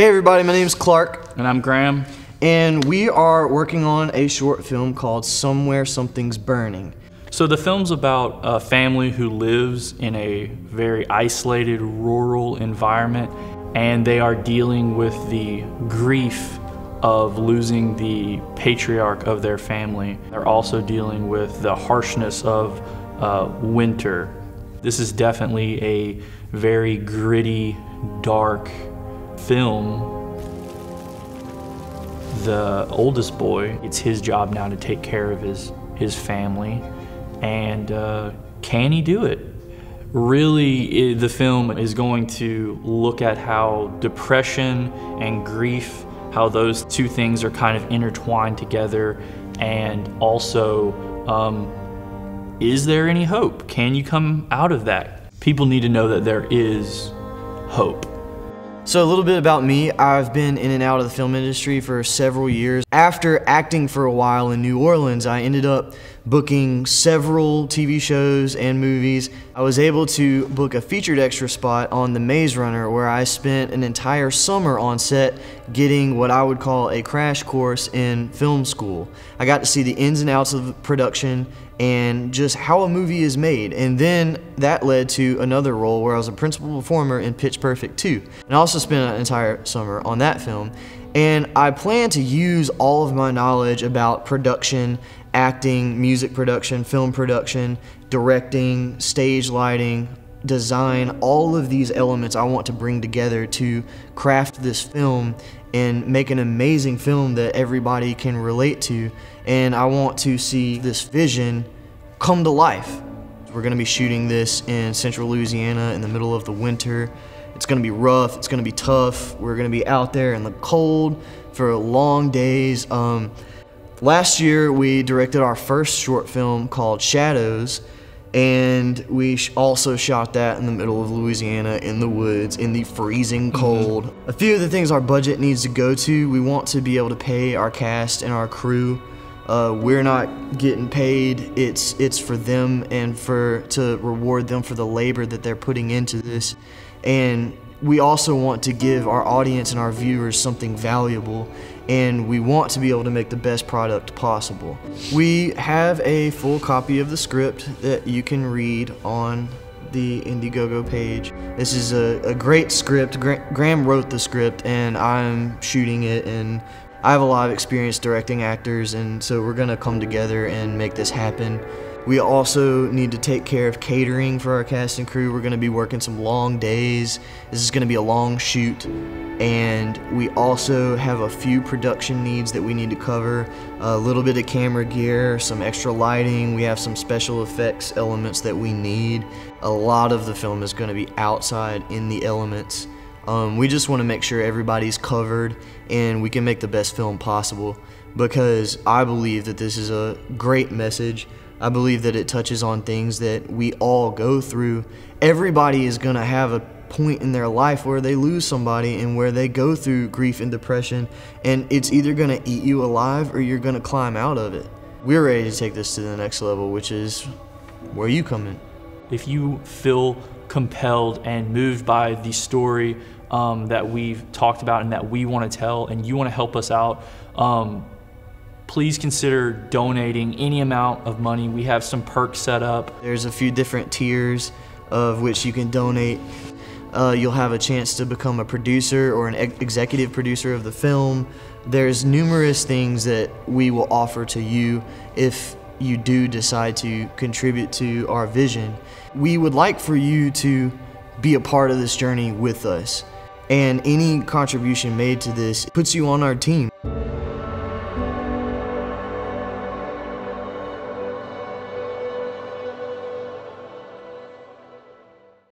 Hey everybody, my name is Clark, And I'm Graham. and we are working on a short film called Somewhere Something's Burning. So the film's about a family who lives in a very isolated rural environment and they are dealing with the grief of losing the patriarch of their family. They're also dealing with the harshness of uh, winter. This is definitely a very gritty, dark film the oldest boy, it's his job now to take care of his his family, and uh, can he do it? Really, the film is going to look at how depression and grief, how those two things are kind of intertwined together, and also, um, is there any hope? Can you come out of that? People need to know that there is hope. So, a little bit about me I've been in and out of the film industry for several years. After acting for a while in New Orleans, I ended up booking several TV shows and movies. I was able to book a featured extra spot on The Maze Runner, where I spent an entire summer on set getting what I would call a crash course in film school. I got to see the ins and outs of production and just how a movie is made. And then that led to another role where I was a principal performer in Pitch Perfect 2. And I also spent an entire summer on that film. And I plan to use all of my knowledge about production, acting, music production, film production, directing, stage lighting, design, all of these elements I want to bring together to craft this film and make an amazing film that everybody can relate to. And I want to see this vision come to life. We're gonna be shooting this in central Louisiana in the middle of the winter. It's gonna be rough, it's gonna be tough. We're gonna be out there in the cold for long days. Um, last year, we directed our first short film called Shadows and we also shot that in the middle of Louisiana in the woods in the freezing Mm-hmm. cold. Mm -hmm. A few of the things our budget needs to go to, we want to be able to pay our cast and our crew. Uh, we're not getting paid. It's it's for them and for to reward them for the labor that they're putting into this. And we also want to give our audience and our viewers something valuable and we want to be able to make the best product possible. We have a full copy of the script that you can read on the Indiegogo page. This is a, a great script. Gra Graham wrote the script and I'm shooting it and I have a lot of experience directing actors and so we're gonna come together and make this happen. We also need to take care of catering for our cast and crew. We're going to be working some long days. This is going to be a long shoot. And we also have a few production needs that we need to cover. A little bit of camera gear, some extra lighting. We have some special effects elements that we need. A lot of the film is going to be outside in the elements. Um, we just want to make sure everybody's covered and we can make the best film possible because I believe that this is a great message. I believe that it touches on things that we all go through. Everybody is going to have a point in their life where they lose somebody and where they go through grief and depression, and it's either going to eat you alive or you're going to climb out of it. We're ready to take this to the next level, which is where you come in. If you feel compelled and moved by the story um, that we've talked about and that we want to tell, and you want to help us out, um, please consider donating any amount of money. We have some perks set up. There's a few different tiers of which you can donate. Uh, you'll have a chance to become a producer or an ex executive producer of the film. There's numerous things that we will offer to you if you do decide to contribute to our vision. We would like for you to be a part of this journey with us. And any contribution made to this puts you on our team.